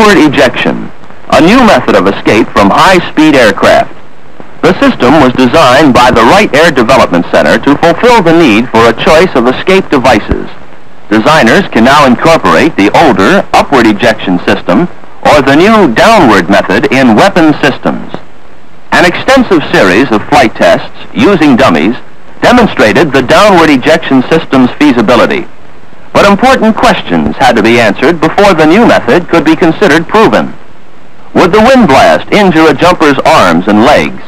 Downward ejection, a new method of escape from high-speed aircraft. The system was designed by the Wright Air Development Center to fulfill the need for a choice of escape devices. Designers can now incorporate the older upward ejection system or the new downward method in weapon systems. An extensive series of flight tests using dummies demonstrated the downward ejection system's feasibility. But important questions had to be answered before the new method could be considered proven. Would the wind blast injure a jumper's arms and legs?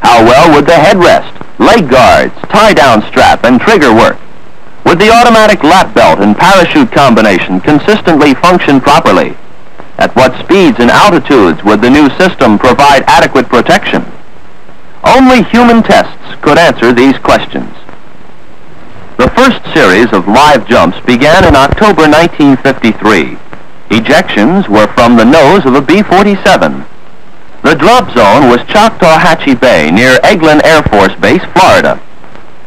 How well would the headrest, leg guards, tie-down strap, and trigger work? Would the automatic lap belt and parachute combination consistently function properly? At what speeds and altitudes would the new system provide adequate protection? Only human tests could answer these questions. The first series of live jumps began in October 1953. Ejections were from the nose of a B-47. The drop zone was Choctawhatchee Bay near Eglin Air Force Base, Florida.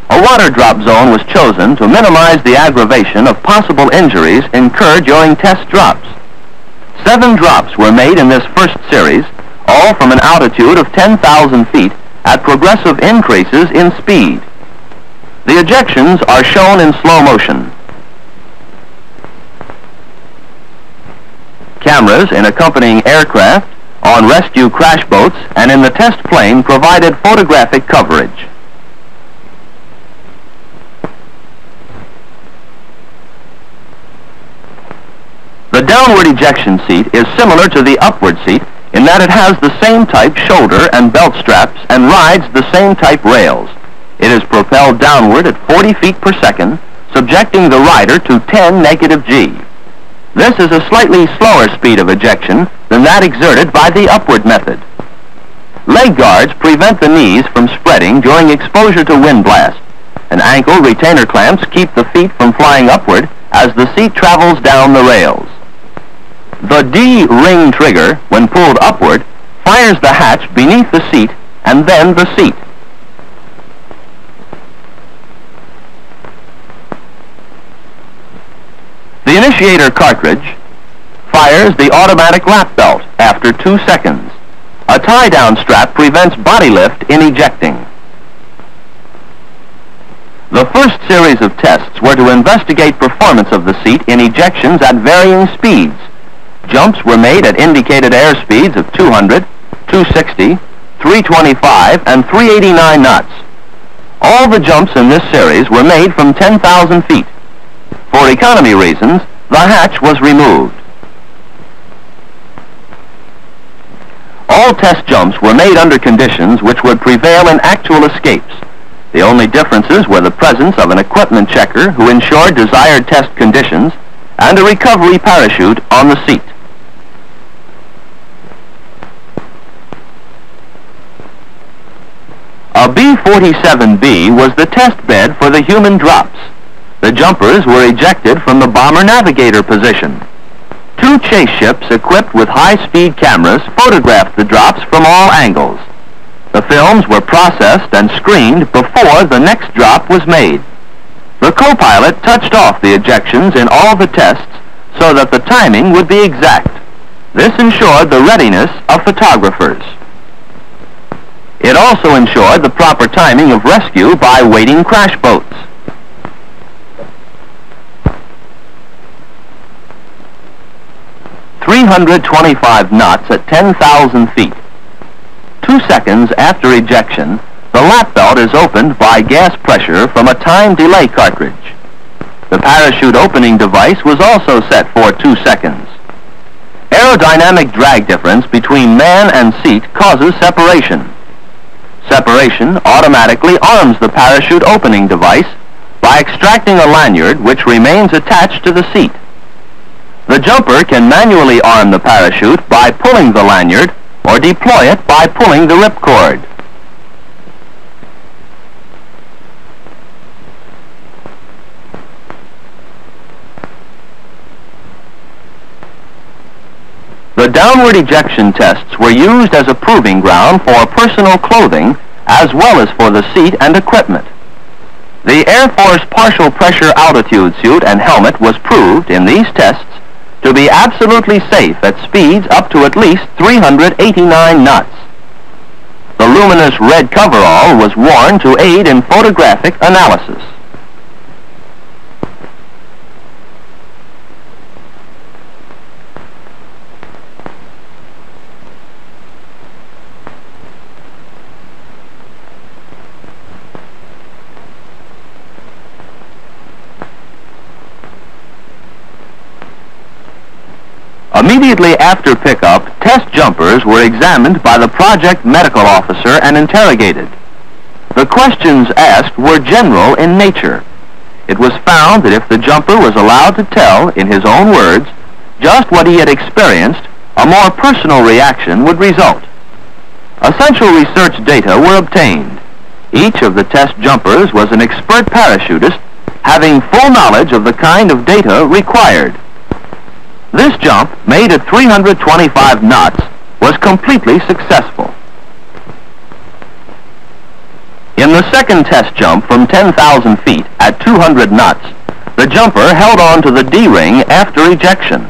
A water drop zone was chosen to minimize the aggravation of possible injuries incurred during test drops. Seven drops were made in this first series, all from an altitude of 10,000 feet at progressive increases in speed. The ejections are shown in slow motion. Cameras in accompanying aircraft, on rescue crash boats, and in the test plane provided photographic coverage. The downward ejection seat is similar to the upward seat in that it has the same type shoulder and belt straps and rides the same type rails. It is propelled downward at 40 feet per second, subjecting the rider to 10 negative G. This is a slightly slower speed of ejection than that exerted by the upward method. Leg guards prevent the knees from spreading during exposure to wind blast, and ankle retainer clamps keep the feet from flying upward as the seat travels down the rails. The D-ring trigger, when pulled upward, fires the hatch beneath the seat and then the seat. Initiator cartridge fires the automatic lap belt after two seconds. A tie-down strap prevents body lift in ejecting. The first series of tests were to investigate performance of the seat in ejections at varying speeds. Jumps were made at indicated air speeds of 200, 260, 325, and 389 knots. All the jumps in this series were made from 10,000 feet. For economy reasons, the hatch was removed. All test jumps were made under conditions which would prevail in actual escapes. The only differences were the presence of an equipment checker who ensured desired test conditions and a recovery parachute on the seat. A B-47B was the test bed for the human drops. The jumpers were ejected from the bomber navigator position. Two chase ships equipped with high-speed cameras photographed the drops from all angles. The films were processed and screened before the next drop was made. The co-pilot touched off the ejections in all the tests so that the timing would be exact. This ensured the readiness of photographers. It also ensured the proper timing of rescue by waiting crash boats. Three hundred twenty-five knots at ten thousand feet. Two seconds after ejection, the lap belt is opened by gas pressure from a time delay cartridge. The parachute opening device was also set for two seconds. Aerodynamic drag difference between man and seat causes separation. Separation automatically arms the parachute opening device by extracting a lanyard which remains attached to the seat. The jumper can manually arm the parachute by pulling the lanyard or deploy it by pulling the ripcord. The downward ejection tests were used as a proving ground for personal clothing as well as for the seat and equipment. The Air Force partial pressure altitude suit and helmet was proved in these tests to be absolutely safe at speeds up to at least 389 knots. The luminous red coverall was worn to aid in photographic analysis. Immediately after pickup, test jumpers were examined by the project medical officer and interrogated. The questions asked were general in nature. It was found that if the jumper was allowed to tell, in his own words, just what he had experienced, a more personal reaction would result. Essential research data were obtained. Each of the test jumpers was an expert parachutist having full knowledge of the kind of data required. This jump, made at 325 knots, was completely successful. In the second test jump from 10,000 feet at 200 knots, the jumper held on to the D-ring after ejection.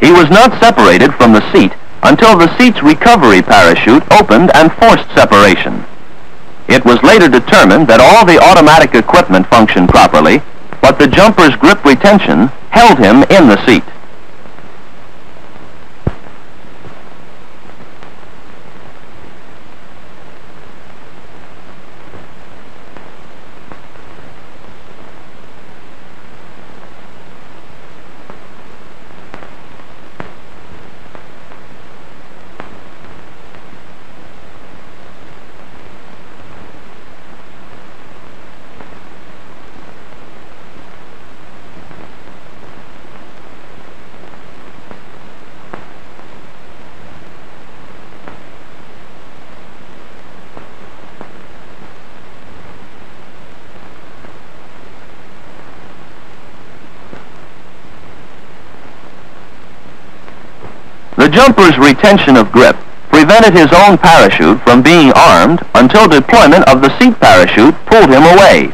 He was not separated from the seat until the seat's recovery parachute opened and forced separation. It was later determined that all the automatic equipment functioned properly, but the jumper's grip retention held him in the seat. The jumper's retention of grip prevented his own parachute from being armed until deployment of the seat parachute pulled him away.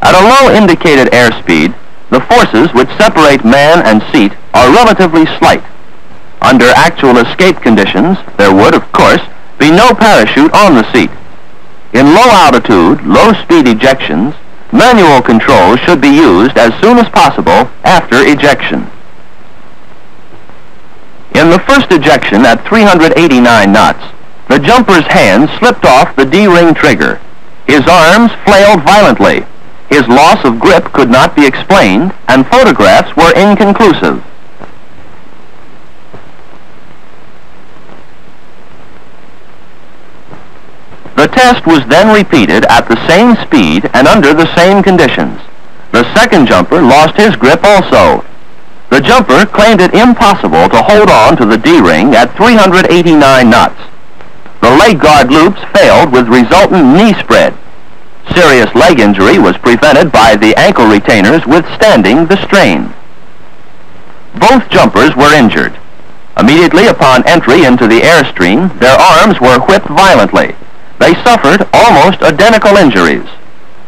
At a low indicated airspeed, the forces which separate man and seat are relatively slight. Under actual escape conditions, there would, of course, be no parachute on the seat. In low altitude, low speed ejections, manual control should be used as soon as possible after ejection. In the first ejection at 389 knots, the jumper's hand slipped off the D-ring trigger. His arms flailed violently. His loss of grip could not be explained, and photographs were inconclusive. The test was then repeated at the same speed and under the same conditions. The second jumper lost his grip also, the jumper claimed it impossible to hold on to the D-ring at 389 knots. The leg guard loops failed with resultant knee spread. Serious leg injury was prevented by the ankle retainers withstanding the strain. Both jumpers were injured. Immediately upon entry into the airstream, their arms were whipped violently. They suffered almost identical injuries.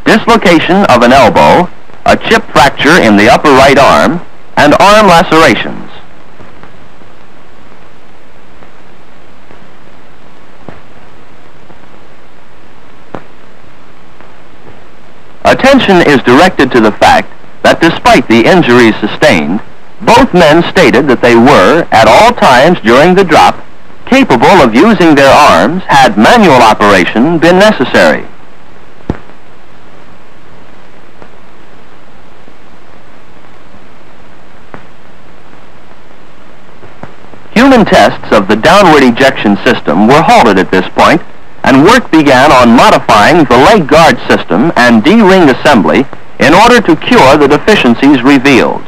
Dislocation of an elbow, a chip fracture in the upper right arm, and arm lacerations. Attention is directed to the fact that despite the injuries sustained, both men stated that they were, at all times during the drop, capable of using their arms had manual operation been necessary. Tests of the downward ejection system were halted at this point, and work began on modifying the leg guard system and D-ring assembly in order to cure the deficiencies revealed.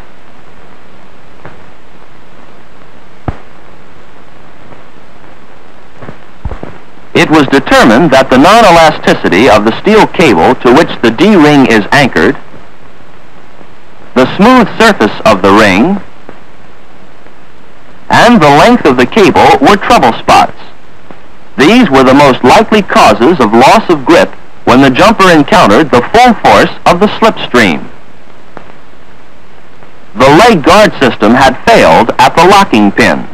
It was determined that the non-elasticity of the steel cable to which the D-ring is anchored, the smooth surface of the ring, and the length of the cable were trouble spots. These were the most likely causes of loss of grip when the jumper encountered the full force of the slipstream. the leg guard system had failed at the locking pin.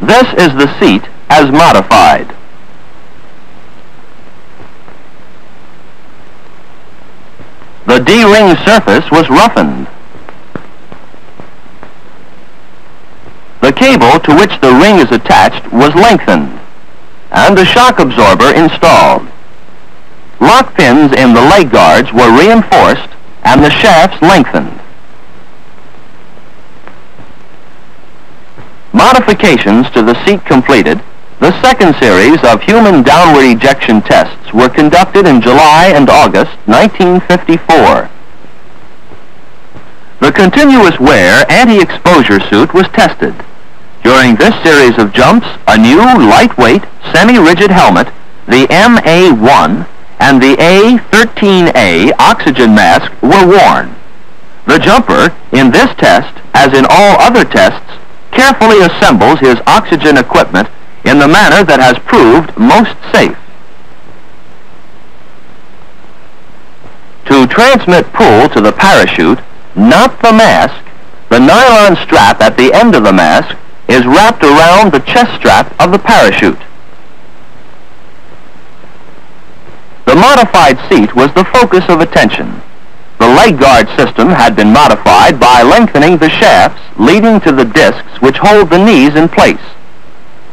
This is the seat as modified. The D-ring surface was roughened. The cable to which the ring is attached was lengthened, and the shock absorber installed. Lock pins in the leg guards were reinforced and the shafts lengthened. Modifications to the seat completed, the second series of human downward ejection tests were conducted in July and August 1954. The continuous wear anti-exposure suit was tested. During this series of jumps, a new lightweight, semi-rigid helmet, the MA-1 and the A-13A oxygen mask were worn. The jumper, in this test, as in all other tests, carefully assembles his oxygen equipment in the manner that has proved most safe. To transmit pull to the parachute, not the mask, the nylon strap at the end of the mask is wrapped around the chest strap of the parachute. The modified seat was the focus of attention. The leg guard system had been modified by lengthening the shafts leading to the discs which hold the knees in place.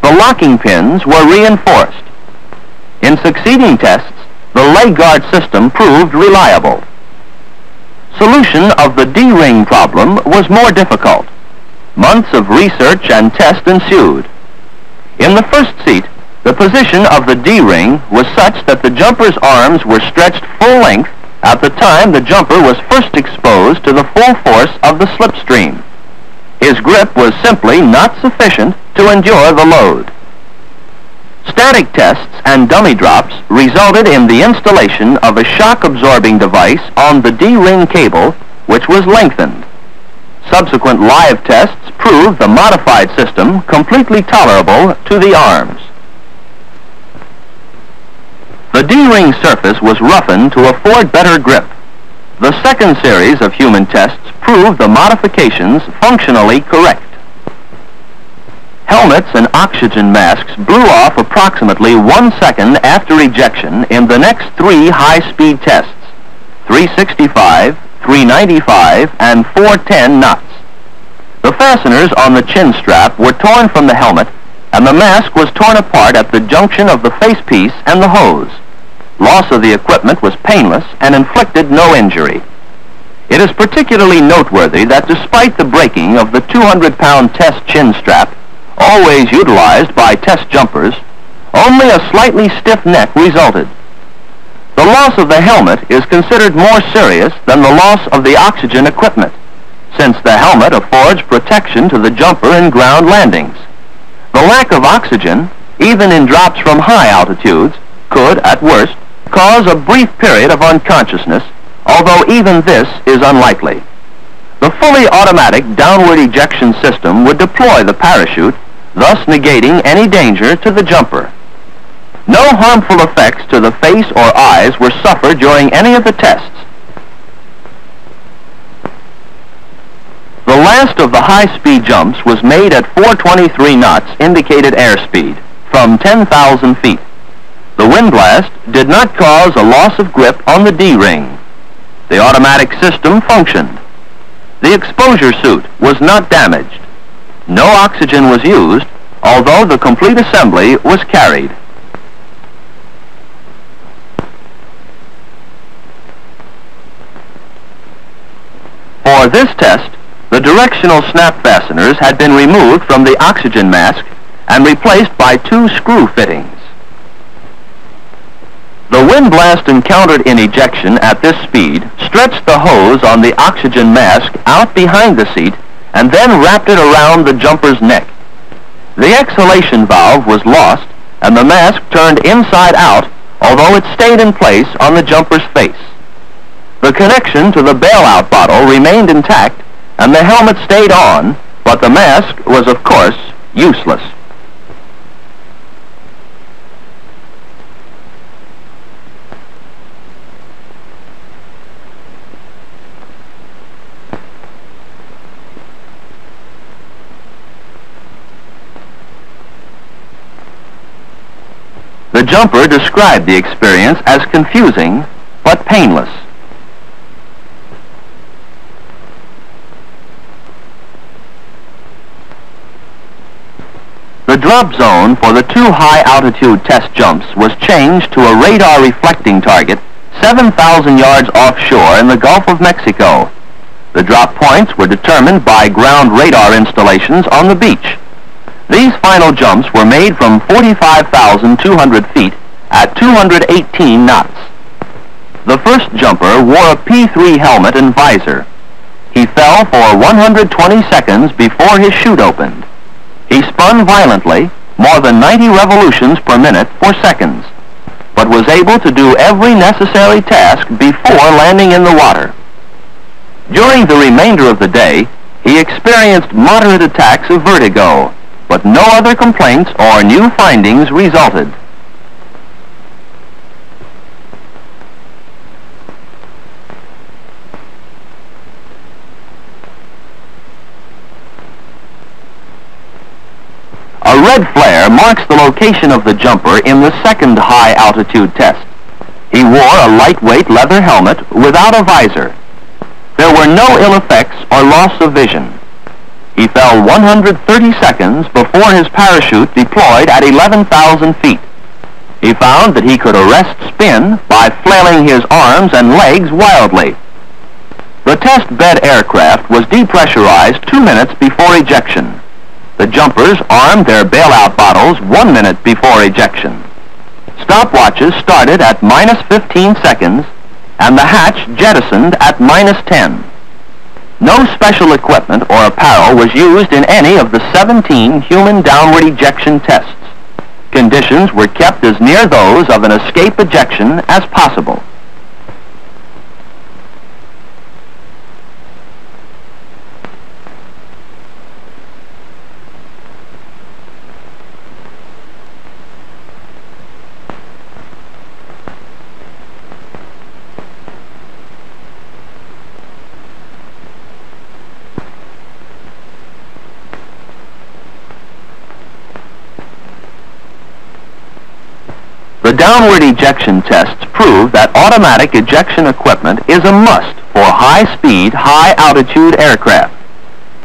The locking pins were reinforced. In succeeding tests, the leg guard system proved reliable. Solution of the D-ring problem was more difficult. Months of research and test ensued. In the first seat, the position of the D-ring was such that the jumper's arms were stretched full length at the time the jumper was first exposed to the full force of the slipstream. His grip was simply not sufficient to endure the load. Static tests and dummy drops resulted in the installation of a shock-absorbing device on the D-ring cable, which was lengthened. Subsequent live tests proved the modified system completely tolerable to the arms. The D-ring surface was roughened to afford better grip. The second series of human tests proved the modifications functionally correct. Helmets and oxygen masks blew off approximately one second after ejection in the next three high-speed tests, 365, 395, and 410 knots. The fasteners on the chin strap were torn from the helmet and the mask was torn apart at the junction of the facepiece and the hose. Loss of the equipment was painless and inflicted no injury. It is particularly noteworthy that despite the breaking of the 200-pound test chin strap, always utilized by test jumpers, only a slightly stiff neck resulted. The loss of the helmet is considered more serious than the loss of the oxygen equipment, since the helmet affords protection to the jumper in ground landings. The lack of oxygen, even in drops from high altitudes, could, at worst, cause a brief period of unconsciousness, although even this is unlikely. The fully automatic downward ejection system would deploy the parachute, thus negating any danger to the jumper. No harmful effects to the face or eyes were suffered during any of the tests. The last of the high-speed jumps was made at 423 knots indicated airspeed from 10,000 feet. The wind blast did not cause a loss of grip on the D-ring. The automatic system functioned. The exposure suit was not damaged. No oxygen was used, although the complete assembly was carried. For this test, the directional snap fasteners had been removed from the oxygen mask and replaced by two screw fittings. The wind blast encountered in ejection at this speed stretched the hose on the oxygen mask out behind the seat and then wrapped it around the jumper's neck. The exhalation valve was lost and the mask turned inside out although it stayed in place on the jumper's face. The connection to the bailout bottle remained intact and the helmet stayed on, but the mask was of course useless. The jumper described the experience as confusing but painless. The drop zone for the two high-altitude test jumps was changed to a radar reflecting target 7,000 yards offshore in the Gulf of Mexico. The drop points were determined by ground radar installations on the beach. These final jumps were made from 45,200 feet at 218 knots. The first jumper wore a P-3 helmet and visor. He fell for 120 seconds before his chute opened. He spun violently, more than 90 revolutions per minute for seconds, but was able to do every necessary task before landing in the water. During the remainder of the day, he experienced moderate attacks of vertigo, but no other complaints or new findings resulted. A red flare marks the location of the jumper in the second high-altitude test. He wore a lightweight leather helmet without a visor there were no ill effects or loss of vision. He fell 130 seconds before his parachute deployed at 11,000 feet. He found that he could arrest spin by flailing his arms and legs wildly. The test bed aircraft was depressurized two minutes before ejection. The jumpers armed their bailout bottles one minute before ejection. Stopwatches started at minus 15 seconds and the hatch jettisoned at minus 10. No special equipment or apparel was used in any of the 17 human downward ejection tests. Conditions were kept as near those of an escape ejection as possible. The downward ejection tests prove that automatic ejection equipment is a must for high-speed, high-altitude aircraft.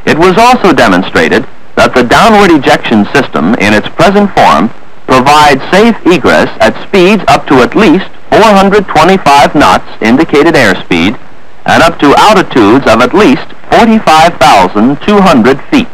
It was also demonstrated that the downward ejection system in its present form provides safe egress at speeds up to at least 425 knots indicated airspeed and up to altitudes of at least 45,200 feet.